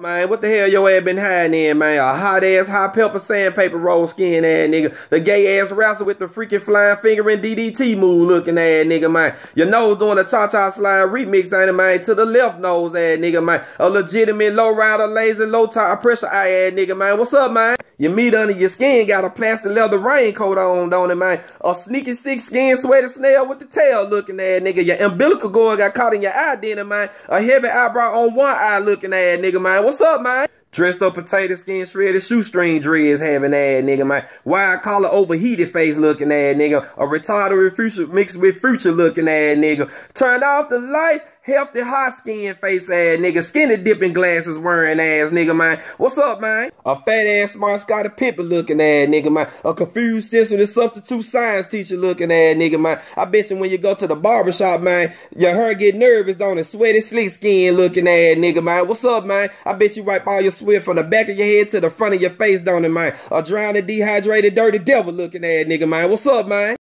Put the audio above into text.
Man, what the hell your ass been hiding in, man? A hot ass, hot pepper sandpaper roll skin ass nigga. The gay ass wrestler with the freaking flying finger and DDT move looking ass nigga, man. Your nose doing a cha-cha slide remix, ain't it, man? To the left nose ass nigga, man. A legitimate low rider, lazy, low tire pressure eye ass nigga, man. What's up, man? Your meat under your skin got a plastic leather raincoat on, don't it, man? A sneaky six skin sweater snail with the tail looking at nigga. Your umbilical cord got caught in your eye, then, man. A heavy eyebrow on one eye looking at nigga, man. What's up, man? Dressed up potato skin, shredded shoestring dreads having ass nigga, man. Wide collar overheated face looking ass nigga. A retarded future mixed with future looking ass nigga. Turn off the lights, healthy, hot skin face ass nigga, skinny dipping glasses wearing ass nigga, man. What's up, man? A fat ass smart Scottie Pippen looking ass nigga, man. A confused sensitive substitute science teacher looking ass nigga, man. I bet you when you go to the barbershop, man, your hair get nervous, don't it? Sweaty, slick skin looking ass nigga, man. What's up, man? I bet you wipe all your sweat from the back of your head to the front of your face, don't it, man? A drowning, dehydrated, dirty devil looking ass nigga, man. What's up, man?